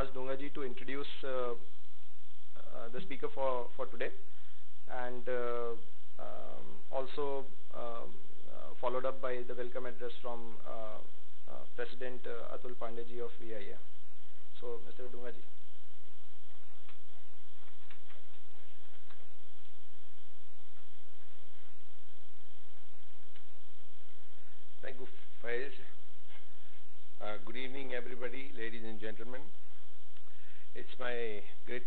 ask Dungaji to introduce uh, uh, the speaker for, for today and uh, um, also um, uh, followed up by the welcome address from uh, President Atul Pandeji of VIA. So, Mr. Dungaji. Thank you, Faiz. Uh, good evening, everybody, ladies and gentlemen. It's my great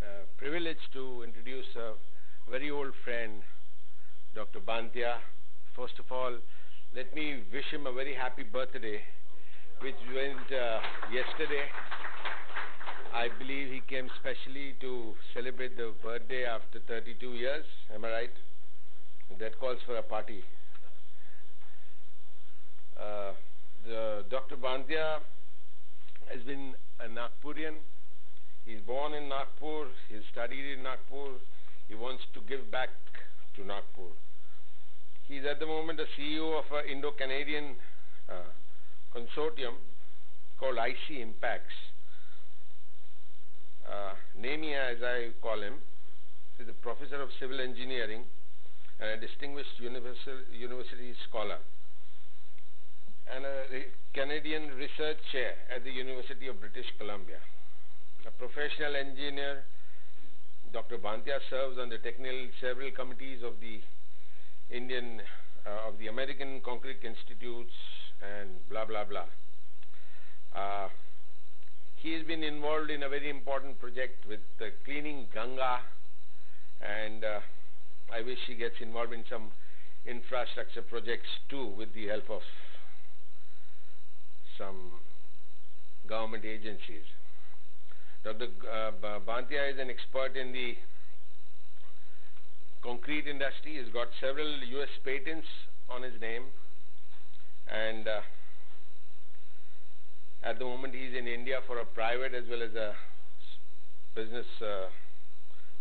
uh, privilege to introduce a very old friend, Dr. Banthia. First of all, let me wish him a very happy birthday, which went uh, yesterday. I believe he came specially to celebrate the birthday after 32 years. Am I right? That calls for a party. Uh, the Dr. Banthia has been a Nagpurian. He's born in Nagpur. He studied in Nagpur. He wants to give back to Nagpur. He's at the moment the CEO of an Indo-Canadian uh, consortium called IC Impacts. Uh, Nemia, as I call him, is a professor of civil engineering and a distinguished university scholar and a Canadian research chair at the University of British Columbia. A professional engineer, Dr. Banthia serves on the technical several committees of the Indian, uh, of the American Concrete Institutes and blah, blah, blah. Uh, he has been involved in a very important project with uh, cleaning Ganga and uh, I wish he gets involved in some infrastructure projects too with the help of some government agencies. Dr. Uh, Banthia is an expert in the concrete industry. He's got several US patents on his name and uh, at the moment he's in India for a private as well as a business uh,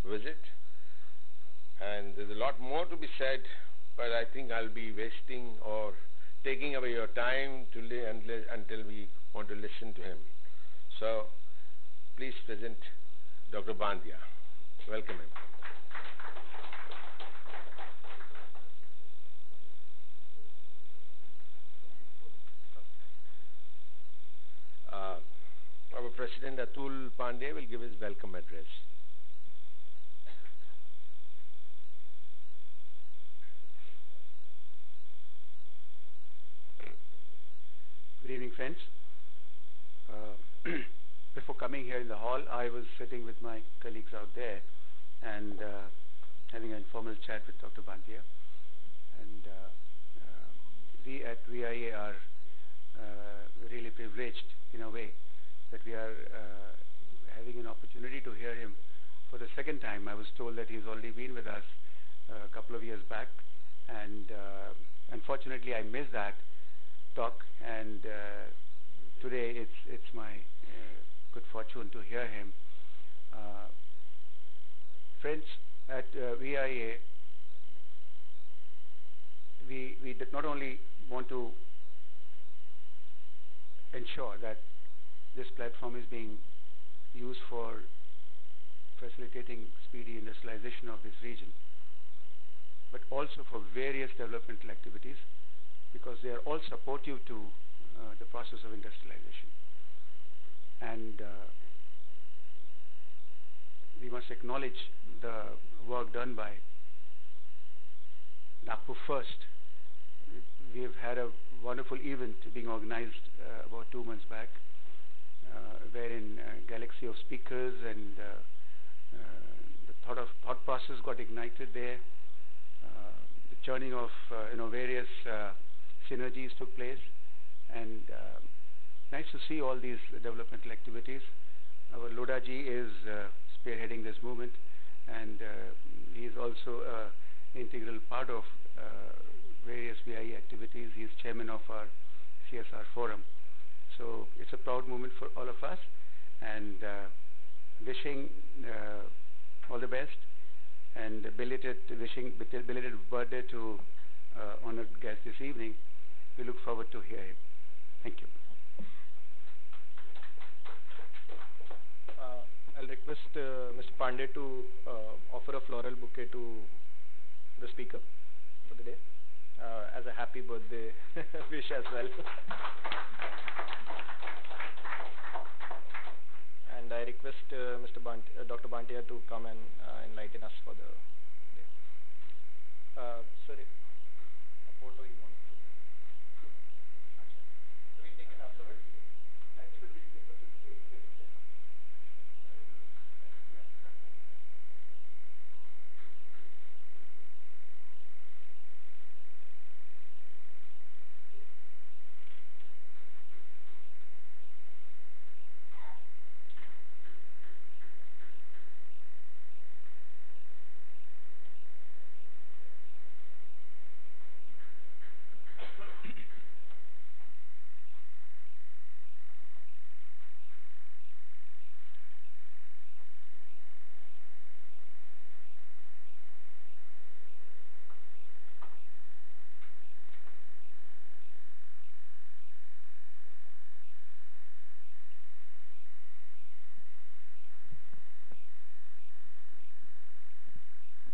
visit and there's a lot more to be said but I think I'll be wasting or taking away your time to until we want to listen to him. So, please present Dr. Banthia. Welcome him. Uh, our President Atul Pandey will give his welcome address. Good evening, friends. Uh, before coming here in the hall, I was sitting with my colleagues out there and uh, having an informal chat with Dr. Banthia. And uh, uh we at VIA are uh, really privileged in a way that we are uh, having an opportunity to hear him for the second time. I was told that he's already been with us a couple of years back, and unfortunately I missed that talk and today it's it's my good fortune to hear him. Uh, friends at VIA, we we not only want to ensure that this platform is being used for facilitating speedy industrialization of this region, but also for various developmental activities because they are all supportive to uh, the process of industrialization. And uh, we must acknowledge the work done by Nagpur First. We have had a wonderful event being organized uh, about two months back, uh, wherein a galaxy of speakers and uh, uh, the thought of thought process got ignited there. the churning of you know various synergies took place and uh, nice to see all these developmental activities. Our Lodaji is uh, spearheading this movement and uh, he is also an integral part of uh, various VIA activities. He is chairman of our CSR forum. So it's a proud moment for all of us and uh, wishing uh, all the best and belated wishing belated birthday to honored guest this evening. We look forward to hear him. Thank you. Request uh, Mr. Pandey to uh, offer a floral bouquet to the speaker for the day uh, as a happy birthday wish as well. and I request uh, Mr. Bant uh, Dr. Banthia to come and uh, enlighten us for the day. Sorry, a photo you want? So we take it afterwards?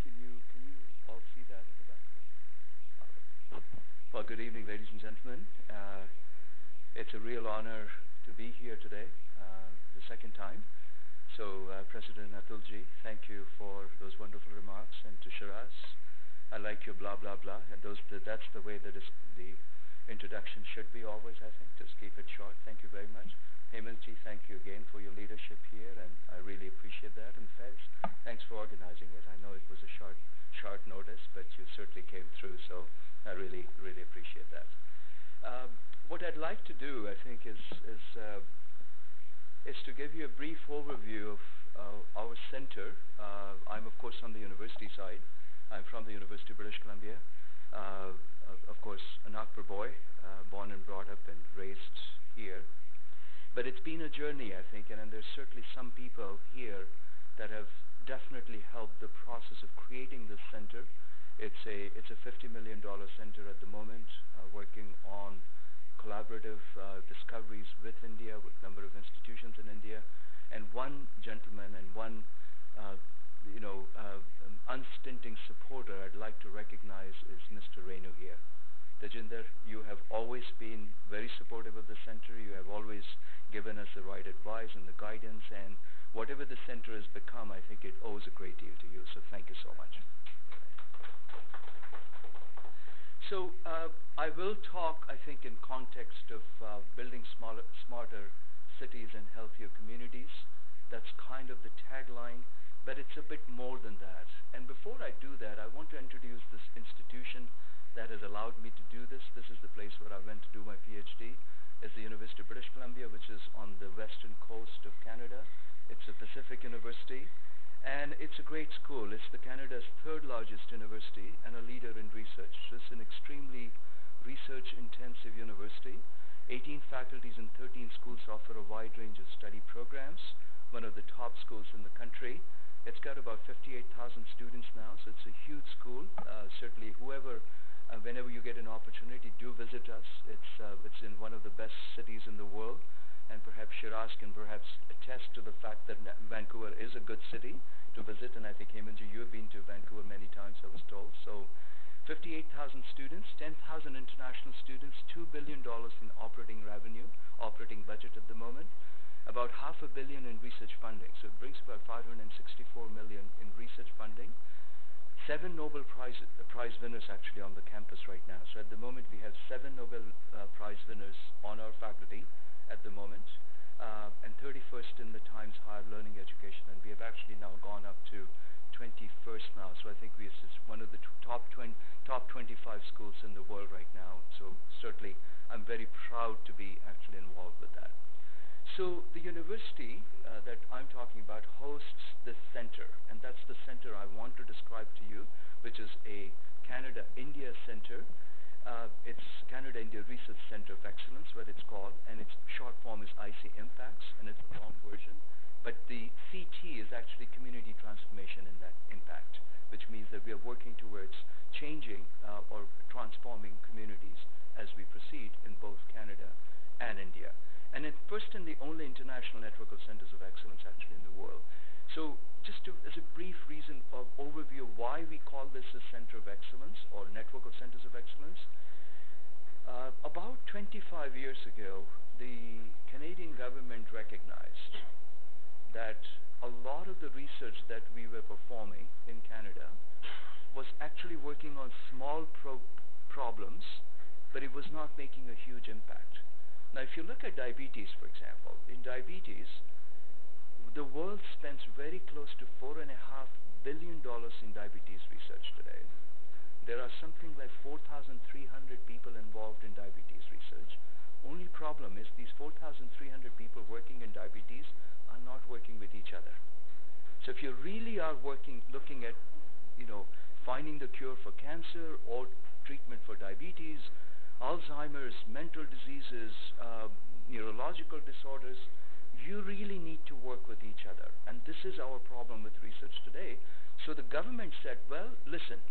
Can you, can you all see that at the back there? All right. Well, good evening, ladies and gentlemen. Uh, it's a real honor to be here today, uh, the second time. So, uh, President Atulji, thank you for those wonderful remarks, and to Shiraz, I like your blah blah blah. And those, the, that's the way that is the introduction should be always. I think just keep it short. Thank you very much. Hemantji, thank you again for your leadership here, and I really appreciate that. And Fez, thanks for organizing it. I know it was a short, short notice, but you certainly came through, so I really, really appreciate that. Um, what I'd like to do, I think, is is uh, is to give you a brief overview of uh, our center. Uh, I'm, of course, on the university side. I'm from the University of British Columbia. Uh, of, course, a Nagpur boy, uh, born and brought up and raised here. But it's been a journey, I think, and, and there's certainly some people here that have definitely helped the process of creating this center. It's a it's a 50 million dollar center at the moment, uh, working on collaborative uh, discoveries with India, with a number of institutions in India, and one gentleman and one uh, you know uh, um, unstinting supporter I'd like to recognize is Mr. Renu here. Tejinder, you have always been very supportive of the center. You have always given us the right advice and the guidance, and whatever the center has become, I think it owes a great deal to you. So thank you so much. So uh, I will talk, I think, in context of uh, building smaller, smarter cities and healthier communities. That's kind of the tagline, but it's a bit more than that. And before I do that, I want to introduce this institution that has allowed me to do this. This is the place where I went to do my PhD. It's the University of British Columbia, which is on the western coast of Canada. It's a Pacific university, and it's a great school. It's the Canada's third largest university and a leader in research. So it's an extremely research-intensive university. 18 faculties and 13 schools offer a wide range of study programs, one of the top schools in the country. It's got about 58,000 students now, so it's a huge school. Uh, certainly, whoever, uh, whenever you get an opportunity, do visit us. It's uh, it's in one of the best cities in the world, and perhaps Shiraz can perhaps attest to the fact that Vancouver is a good city to visit. And I think Hemanji, you have been to Vancouver many times, I was told. So. 58,000 students, 10,000 international students, $2 billion in operating revenue, operating budget at the moment, about half a billion in research funding. So it brings about 564 million in research funding. Seven Nobel Prize, uh, Prize winners actually on the campus right now. So at the moment we have seven Nobel uh, Prize winners on our faculty at the moment, uh, and 31st in the Times Higher Learning Education, and we have actually now gone up to 21st now. So I think we are one of the top 20, top 25 schools in the world right now. So certainly I'm very proud to be actually involved with that. So the university uh, that I'm talking about hosts this center, and that's the center I want to describe to you, which is a Canada-India center. Uh, it's Canada-India Research Center of Excellence, what it's called, and its short form is IC Impacts, and it's a long version. But the CT is actually community transformation in that impact, which means that we are working towards changing uh, or transforming communities as we proceed in both Canada and India and it's first and the only international network of centers of excellence actually in the world. So just to, as a brief reason of overview of why we call this a center of excellence or network of centers of excellence, uh, about 25 years ago, the Canadian government recognized that a lot of the research that we were performing in Canada was actually working on small pro- problems, but it was not making a huge impact. Now, if you look at diabetes, for example, in diabetes, the world spends very close to four and a half billion dollars in diabetes research today. There are something like 4,300 people involved in diabetes research. Only problem is these 4,300 people working in diabetes are not working with each other. So if you really are working, looking at, you know, finding the cure for cancer or treatment for diabetes, Alzheimer's, mental diseases, uh, neurological disorders, you really need to work with each other. And this is our problem with research today. So the government said, well, listen,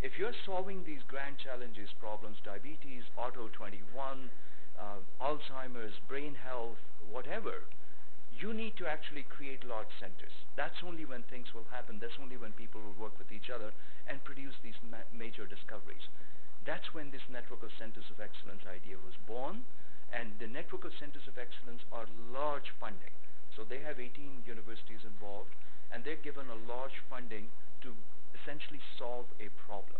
if you're solving these grand challenges, problems, diabetes, auto 21, uh, Alzheimer's, brain health, whatever, you need to actually create large centers. That's only when things will happen. That's only when people will work with each other and produce these ma- major discoveries. That's when this network of centers of excellence idea was born. And the network of centers of excellence are large funding. So they have 18 universities involved, and they're given a large funding to essentially solve a problem.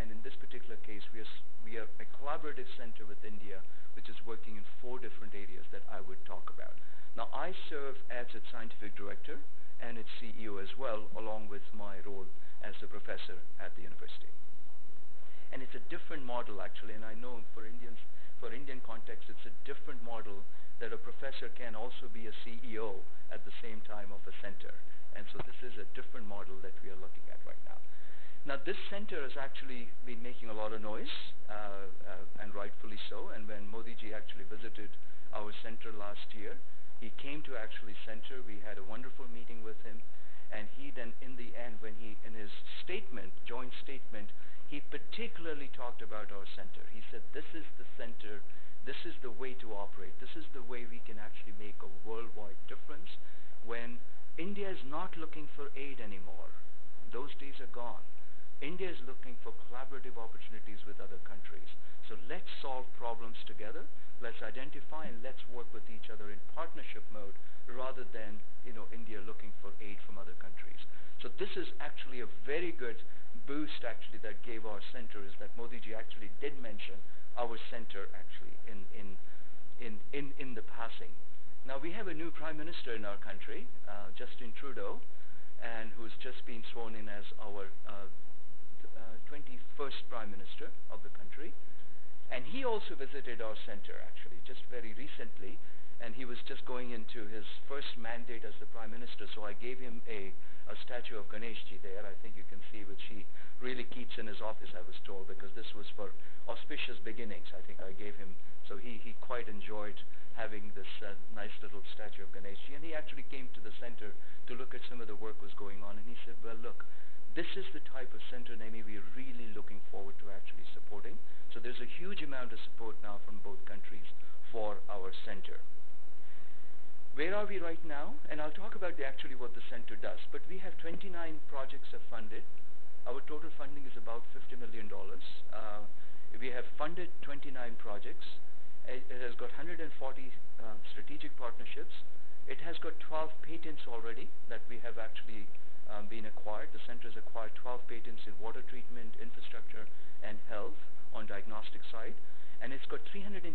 And in this particular case, we are, we are a collaborative center with India, which is working in four different areas that I would talk about. Now, I serve as its scientific director and its CEO as well, along with my role as a professor at the university. And it's a different model, actually, and I know for Indians for Indian context, it's a different model that a professor can also be a CEO at the same time of a center. And so this is a different model that we are looking at right now. Now this center has actually been making a lot of noise, uh, uh, and rightfully so. And when Modi ji actually visited our center last year, he came to actually center. We had a wonderful meeting with him, and he then, in the end, when he in his statement, joint statement, he particularly talked about our center. He said, this is the center, this is the way to operate, this is the way we can actually make a worldwide difference when India is not looking for aid anymore. Those days are gone. India is looking for collaborative opportunities with other countries. So let's solve problems together, let's identify and let's work with each other in partnership mode rather than you know, India looking for aid from other countries. So this is actually a very good boost actually that gave our center is that Modi ji actually did mention our center actually in, in, in, in, in the passing. Now we have a new prime minister in our country, uh, Justin Trudeau, and who's just been sworn in as our uh, uh, 21st prime minister of the country. And he also visited our center actually just very recently, and he was just going into his first mandate as the prime minister. So I gave him a a statue of Ganeshji there, I think you can see, which he really keeps in his office, I was told, because this was for auspicious beginnings, I think I gave him. So he, he quite enjoyed having this uh, nice little statue of Ganeshji. And he actually came to the center to look at some of the work was going on, and he said, well, look, this is the type of center, Nemi, we're really looking forward to actually supporting. So there's a huge amount of support now from both countries for our center. Where are we right now? And I'll talk about the, actually what the center does. But we have 29 projects funded. Our total funding is about $50 million. Uh, we have funded 29 projects. It, it has got 140 uh, strategic partnerships. It has got 12 patents already that we have actually um, been acquired. The center has acquired 12 patents in water treatment, infrastructure, and health on diagnostic side and it's got 327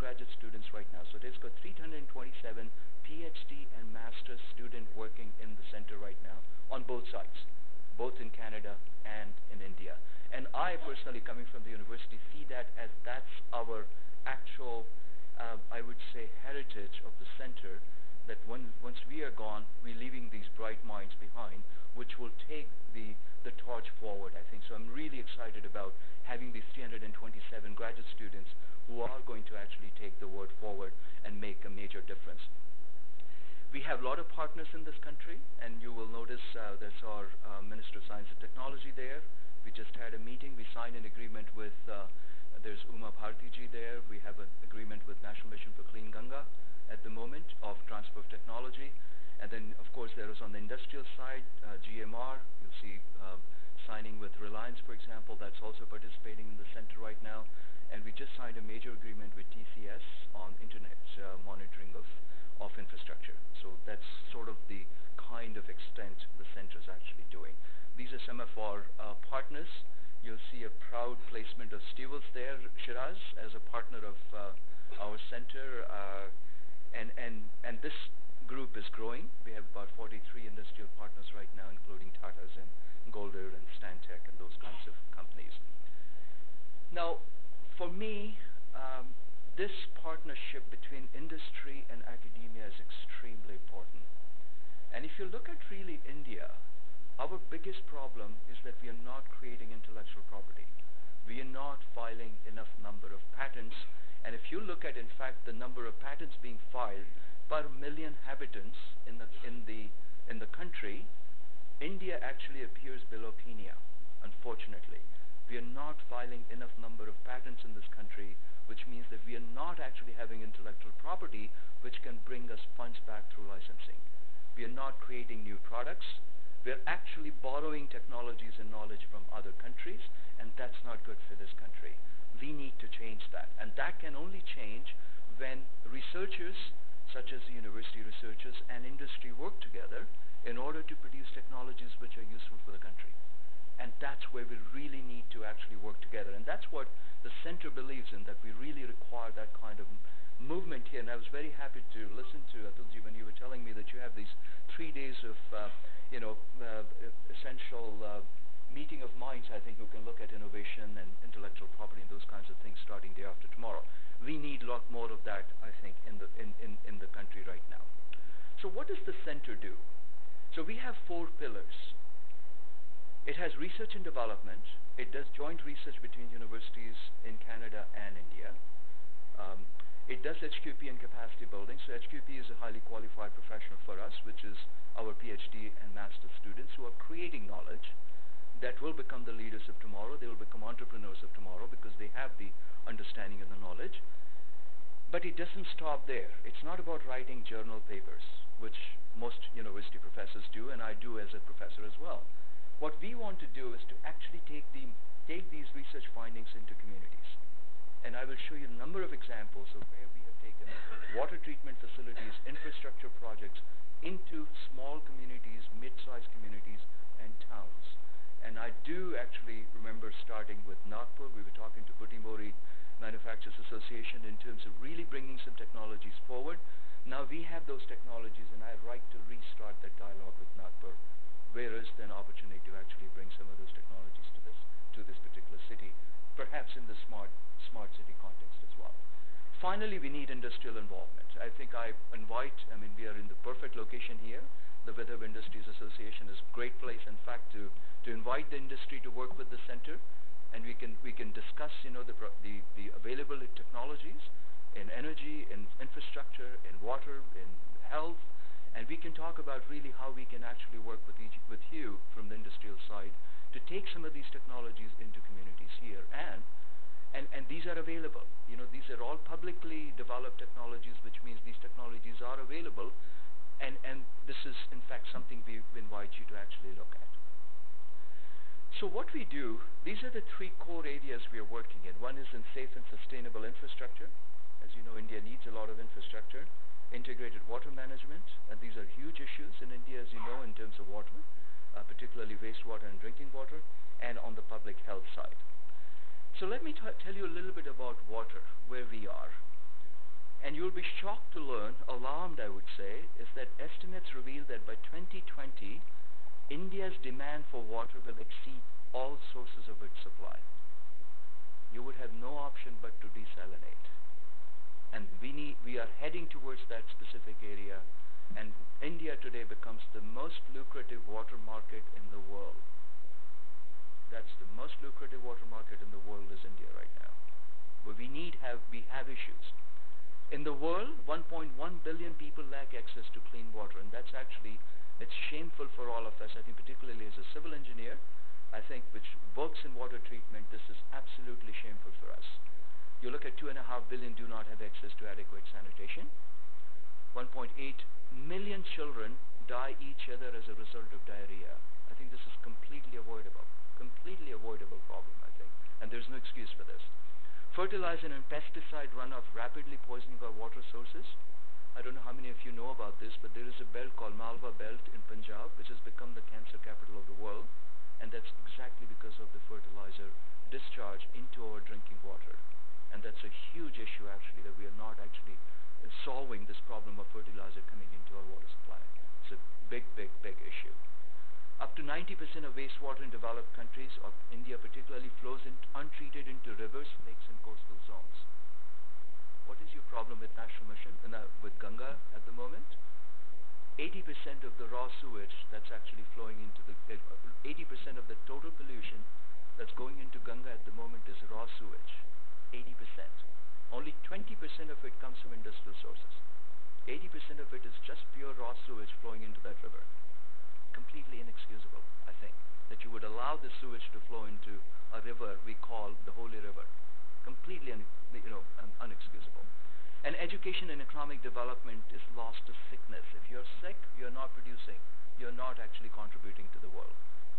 graduate students right now. So it's got 327 PhD and master's student working in the center right now on both sides, both in Canada and in India. And I personally, coming from the university, see that as that's our actual, uh, I would say, heritage of the center, that when, once we are gone, we're leaving these bright minds behind, which will take the, the torch forward, I think. So I'm really excited about having these 327 graduate students who are going to actually take the word forward and make a major difference. We have a lot of partners in this country, and you will notice uh, there's our uh, Minister of Science and Technology there. We just had a meeting. We signed an agreement with, uh, there's Uma Bhartiji there. We have an agreement with National Mission for Clean Ganga at the moment of transfer of technology. And then, of course, there is on the industrial side, uh, GMR. You'll see uh, signing with Reliance, for example. That's also participating in the center right now. And we just signed a major agreement with TCS on internet uh, monitoring of, of infrastructure. So that's sort of the kind of extent the center is actually doing. These are some of our uh, partners. You'll see a proud placement of Stevels there, Shiraz, as a partner of uh, our center. Uh, and, and, and this group is growing. We have about 43 industrial partners right now, including Tata's and Golder and Stantec and those kinds of companies. Now, for me, um, this partnership between industry and academia is extremely important. And if you look at really India, our biggest problem is that we are not creating intellectual property. We are not filing enough number of patents. And if you look at, in fact, the number of patents being filed per million inhabitants in the, in the, in the country, India actually appears below Kenya, unfortunately. We are not filing enough number of patents in this country, which means that we are not actually having intellectual property which can bring us funds back through licensing. We are not creating new products. We are actually borrowing technologies and knowledge from other countries, and that's not good for this country. We need to change that. And that can only change when researchers, such as university researchers and industry work together in order to produce technologies which are useful for the country. And that's where we really need to actually work together. And that's what the center believes in, that we really require that kind of movement here. And I was very happy to listen to Atulji when you were telling me that you have these three days of, uh, you know, uh, essential uh, meeting of minds, I think, who can look at innovation and intellectual property and those kinds of things starting day after tomorrow. We need a lot more of that, I think, in the, in, in, in the country right now. So what does the center do? So we have four pillars. It has research and development. It does joint research between universities in Canada and India. Um, it does HQP and capacity building. So HQP is a highly qualified professional for us, which is our PhD and master students who are creating knowledge that will become the leaders of tomorrow. They will become entrepreneurs of tomorrow because they have the understanding and the knowledge. But it doesn't stop there. It's not about writing journal papers, which most university professors do, and I do as a professor as well. What we want to do is to actually take, the, take these research findings into communities. And I will show you a number of examples of where we have taken water treatment facilities, infrastructure projects into small communities, mid-sized communities, and towns. And I do actually remember starting with Nagpur. We were talking to Butibori Manufacturers Association in terms of really bringing some technologies forward. Now we have those technologies, and I'd like to restart that dialogue with Nagpur. Where is there an opportunity to actually bring some of those technologies to this to this particular city, perhaps in the smart smart city context as well. Finally, we need industrial involvement. I think I invite. I mean, we are in the perfect location here. The Vidarbha Industries Association is a great place, in fact, to to invite the industry to work with the center, and we can we can discuss, you know, the the, the available technologies in energy, in infrastructure, in water, in health, and we can talk about really how we can actually work with each, with you from the industrial side to take some of these technologies into communities here and and, and these are available. You know, these are all publicly developed technologies, which means these technologies are available, and, and this is, in fact, something we invite you to actually look at. So what we do, these are the three core areas we are working in. One is in safe and sustainable infrastructure. As you know, India needs a lot of infrastructure. Integrated water management, and these are huge issues in India, as you know, in terms of water, uh, particularly wastewater and drinking water, and on the public health side. So let me tell you a little bit about water, where we are. And you'll be shocked to learn, alarmed I would say, is that estimates reveal that by 2020, India's demand for water will exceed all sources of its supply. You would have no option but to desalinate and we need we are heading towards that specific area and India today becomes the most lucrative water market in the world. That's the most lucrative water market in the world is India right now. But we need have we have issues. In the world 1.1 billion people lack access to clean water and that's actually it's shameful for all of us I think particularly as a civil engineer I think which works in water treatment this is absolutely shameful for us. You look at 2.5 billion do not have access to adequate sanitation. 1.8 million children die each other as a result of diarrhea. I think this is completely avoidable. Completely avoidable problem, I think. And there's no excuse for this. Fertilizer and pesticide runoff rapidly poisoning our water sources. I don't know how many of you know about this, but there is a belt called Malwa Belt in Punjab, which has become the cancer capital of the world, and that's exactly because of the fertilizer discharge into our drinking water. And that's a huge issue, actually, that we are not actually solving this problem of fertilizer coming into our water supply. It's a big, big, big issue. Up to 90% of wastewater in developed countries, or India particularly, flows in untreated into rivers, lakes, and coastal zones. What is your problem with National Mission, uh, with Ganga at the moment? 80% of the raw sewage that's actually flowing into the, 80% uh, of the total pollution that's going into Ganga at the moment is raw sewage. 80%. Only 20% of it comes from industrial sources. 80% of it is just pure raw sewage flowing into that river. Completely inexcusable, I think, that you would allow the sewage to flow into a river we call the Holy River. Completely un- you know, un- unexcusable. And education and economic development is lost to sickness. If you're sick, you're not producing. You're not actually contributing to the world.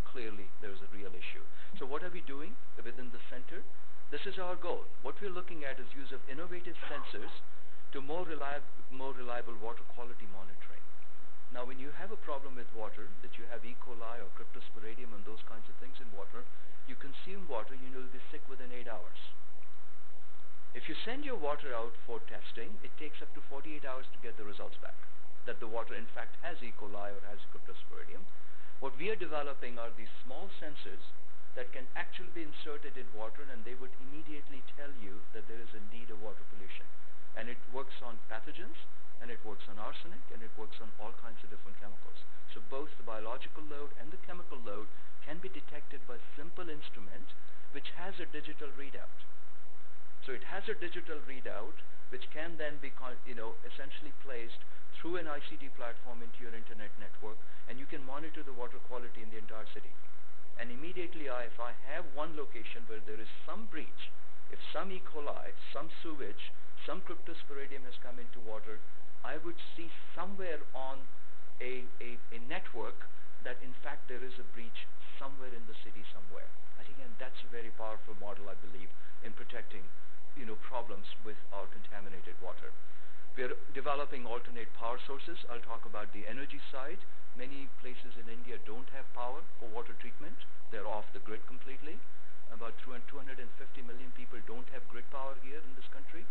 Clearly, there's a real issue. So what are we doing within the center? This is our goal. What we're looking at is use of innovative sensors to more, reliable, more reliable water quality monitoring. Now, when you have a problem with water, that you have E. coli or cryptosporidium and those kinds of things in water, you consume water, you will be sick within 8 hours. If you send your water out for testing, it takes up to 48 hours to get the results back, that the water in fact has E. coli or has cryptosporidium. What we are developing are these small sensors that can actually be inserted in water and they would immediately tell you that there is indeed a water pollution. And it works on pathogens, and it works on arsenic, and it works on all kinds of different chemicals. So both the biological load and the chemical load can be detected by simple instrument which has a digital readout. So it has a digital readout which can then be you know essentially placed through an ICT platform into your internet network and you can monitor the water quality in the entire city and immediately I, if I have one location where there is some breach, if some E. coli, some sewage, some cryptosporidium has come into water, I would see somewhere on a, a, a network that in fact there is a breach somewhere in the city somewhere. And again, that's a very powerful model, I believe, in protecting you know, problems with our contaminated water. We are developing alternate power sources. I'll talk about the energy side. Many places in India don't have power for water treatment. They're off the grid completely. About 250 million people don't have grid power here in this country.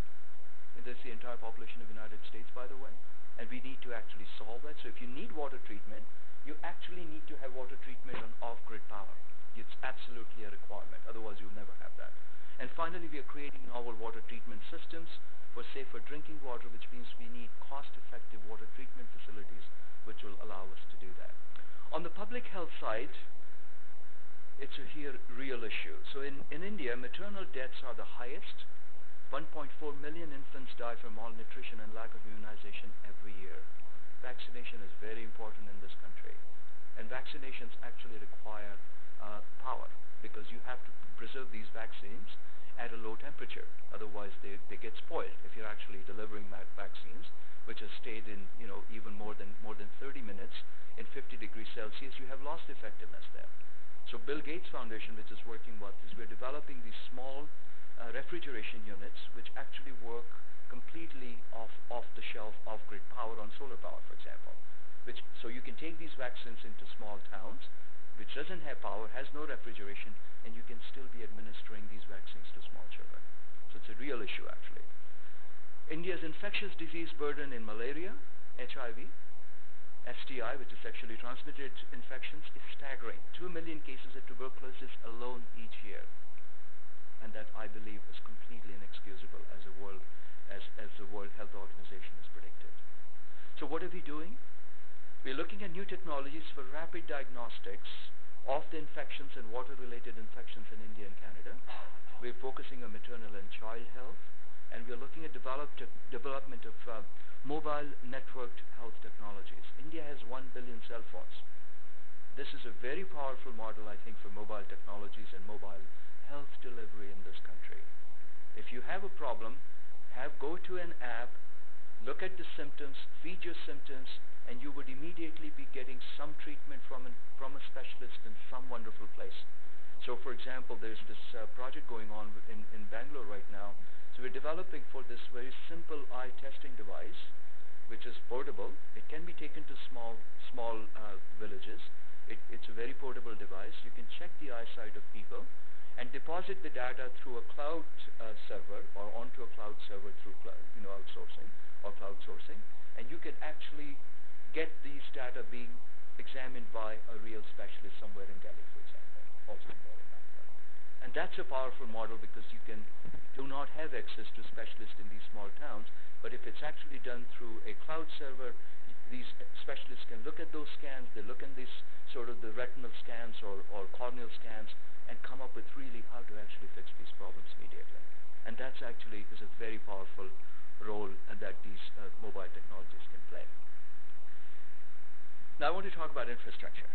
And that's the entire population of the United States, by the way. And we need to actually solve that. So if you need water treatment, you actually need to have water treatment on off-grid power. It's absolutely a requirement. Otherwise, you'll never have that. And finally, we are creating novel water treatment systems for safer drinking water, which means we need cost-effective water treatment facilities which will allow us to do that. On the public health side, it's a here real issue. So in, in India, maternal deaths are the highest. 1.4 million infants die from malnutrition and lack of immunization every year. Vaccination is very important in this country. And vaccinations actually require uh, power because you have to preserve these vaccines at a low temperature. Otherwise, they, they get spoiled if you're actually delivering vaccines which has stayed in, you know, even more than, more than 30 minutes in 50 degrees Celsius, you have lost effectiveness there. So Bill Gates Foundation, which is working with is we're developing these small uh, refrigeration units which actually work completely off, off the shelf, off-grid power on solar power, for example. Which, so you can take these vaccines into small towns, which doesn't have power, has no refrigeration, and you can still be administering these vaccines to small children. So it's a real issue, actually. India's infectious disease burden in malaria, HIV, STI, which is sexually transmitted infections, is staggering. Two million cases of tuberculosis alone each year. And that, I believe, is completely inexcusable as, a world, as, as the World Health Organization has predicted. So what are we doing? We're looking at new technologies for rapid diagnostics of the infections and water-related infections in India and Canada. We're focusing on maternal and child health and we are looking at development of uh, mobile networked health technologies. India has 1 billion cell phones. This is a very powerful model, I think, for mobile technologies and mobile health delivery in this country. If you have a problem, have go to an app, look at the symptoms, feed your symptoms, and you would immediately be getting elephant from from a specialist in some wonderful place. So for example, there's this uh, project going on in, in Bangalore right now. So we're developing for this very simple eye testing device, which is portable. It can be taken to small, small uh, villages. It, it's a very portable device. You can check the eyesight of people and deposit the data through a cloud uh, server or onto a cloud server through cloud, you know, outsourcing or cloud sourcing. And you can actually get these data being examined by a real specialist somewhere in Delhi, for example, also in And that's a powerful model because you can do not have access to specialists in these small towns, but if it's actually done through a cloud server, these specialists can look at those scans, they look at these sort of the retinal scans or, or corneal scans and come up with really how to actually fix these problems immediately. And that's actually is a very powerful role that these uh, mobile technologies can play. Now I want to talk about infrastructure.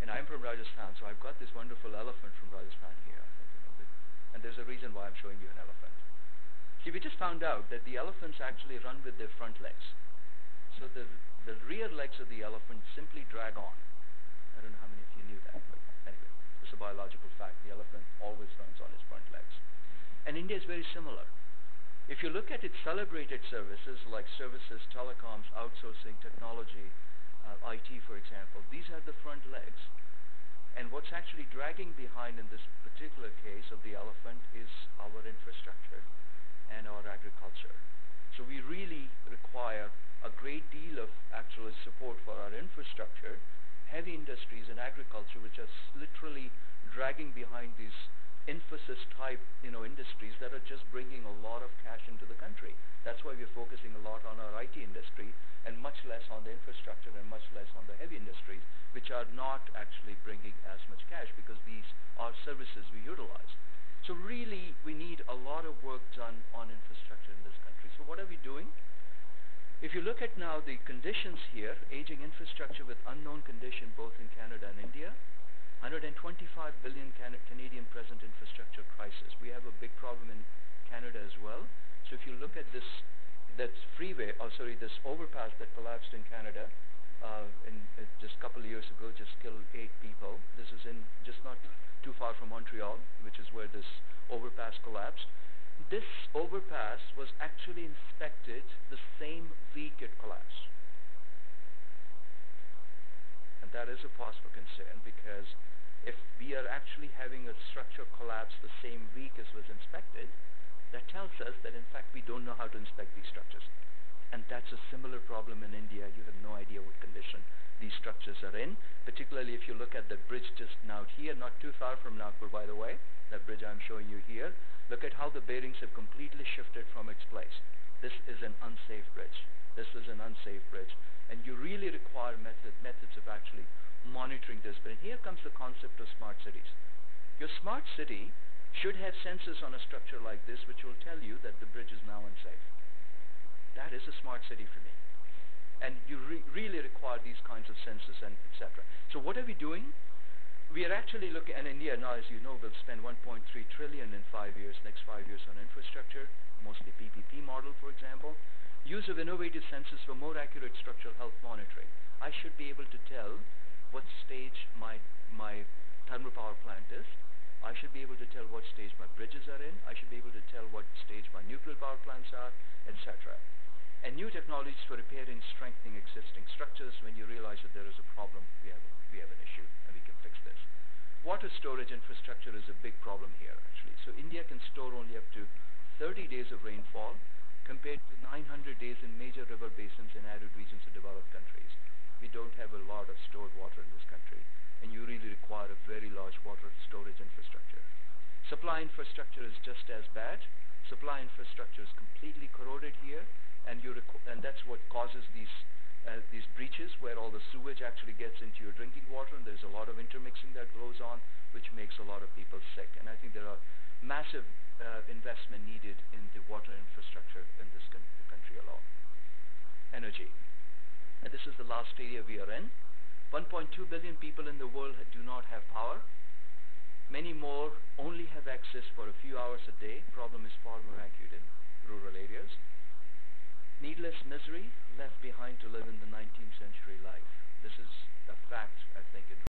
And I'm from Rajasthan, so I've got this wonderful elephant from Rajasthan here. And there's a reason why I'm showing you an elephant. See, we just found out that the elephants actually run with their front legs. So the, the rear legs of the elephant simply drag on. I don't know how many of you knew that, but anyway, it's a biological fact. The elephant always runs on its front legs. And India is very similar. If you look at its celebrated services like services, telecoms, outsourcing, technology, uh, IT, for example, these are the front legs. And what's actually dragging behind in this particular case of the elephant is our infrastructure and our agriculture. So we really require a great deal of actual support for our infrastructure, heavy industries and agriculture, which are literally dragging behind these Infosys type you know industries that are just bringing a lot of cash into the country. That's why we're focusing a lot on our IT industry and much less on the infrastructure and much less on the heavy industries, which are not actually bringing as much cash because these are services we utilize. So really, we need a lot of work done on infrastructure in this country. So what are we doing? If you look at now the conditions here, aging infrastructure with unknown condition both in Canada and India, 125 billion Can Canadian present infrastructure crisis. We have a big problem in Canada as well. So if you look at this, that freeway, oh sorry, this overpass that collapsed in Canada, uh, in uh, just a couple of years ago, just killed eight people. This is in just not too far from Montreal, which is where this overpass collapsed. This overpass was actually inspected the same week it collapsed. That is a for concern because if we are actually having a structure collapse the same week as was inspected, that tells us that in fact we don't know how to inspect these structures. And that's a similar problem in India. You have no idea what condition these structures are in, particularly if you look at the bridge just now here, not too far from Nagpur by the way, that bridge I'm showing you here. Look at how the bearings have completely shifted from its place. This is an unsafe bridge. This is an unsafe bridge. And you really require method, methods of actually monitoring this. But here comes the concept of smart cities. Your smart city should have sensors on a structure like this which will tell you that the bridge is now unsafe. That is a smart city for me. And you re really require these kinds of sensors and etc. So what are we doing? We are actually looking, and India now, as you know, will spend 1.3 trillion in five years, next five years on infrastructure, mostly PPP model, for example. Use of innovative sensors for more accurate structural health monitoring. I should be able to tell what stage my, my thermal power plant is. I should be able to tell what stage my bridges are in. I should be able to tell what stage my nuclear power plants are, etc. And new technologies for repairing, strengthening existing structures. When you realize that there is a problem, we have, we have an issue and we can fix this. Water storage infrastructure is a big problem here actually. So India can store only up to 30 days of rainfall compared to 900 days in major river basins in arid regions of developed countries we don't have a lot of stored water in this country, and you really require a very large water storage infrastructure. Supply infrastructure is just as bad. Supply infrastructure is completely corroded here, and, you and that's what causes these uh, these breaches where all the sewage actually gets into your drinking water, and there's a lot of intermixing that goes on, which makes a lot of people sick. And I think there are massive uh, investment needed in the water infrastructure in this country alone. Energy and this is the last area we are in. 1.2 billion people in the world do not have power. Many more only have access for a few hours a day. Problem is far more acute in rural areas. Needless misery left behind to live in the 19th century life. This is a fact, I think